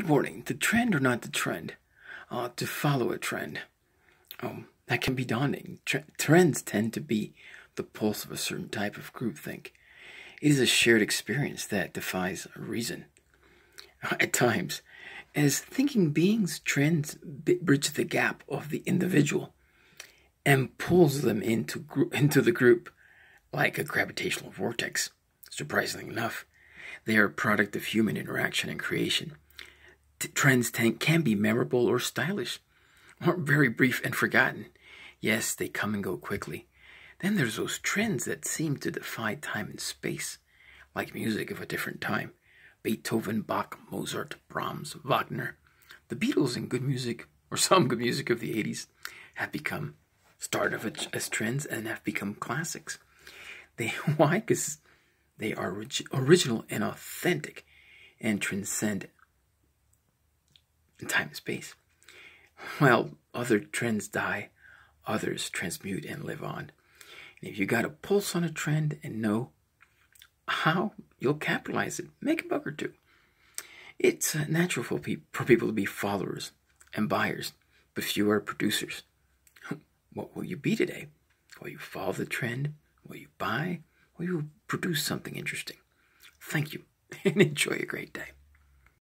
Good morning. The trend or not the trend? Uh, to follow a trend. Um, that can be daunting. Tre trends tend to be the pulse of a certain type of groupthink. It is a shared experience that defies reason. At times, as thinking beings, trends bridge the gap of the individual and pulls them into, into the group like a gravitational vortex. Surprisingly enough, they are a product of human interaction and creation trends can be memorable or stylish, or very brief and forgotten. Yes, they come and go quickly. Then there's those trends that seem to defy time and space, like music of a different time. Beethoven, Bach, Mozart, Brahms, Wagner. The Beatles and good music, or some good music of the 80s, have become started as trends and have become classics. They why? Because they are original and authentic and transcend time and space. While other trends die, others transmute and live on. And if you got a pulse on a trend and know how, you'll capitalize it. Make a buck or two. It's uh, natural for, pe- for people to be followers and buyers, but fewer producers. what will you be today? Will you follow the trend? Will you buy? Will you produce something interesting? Thank you and enjoy a great day.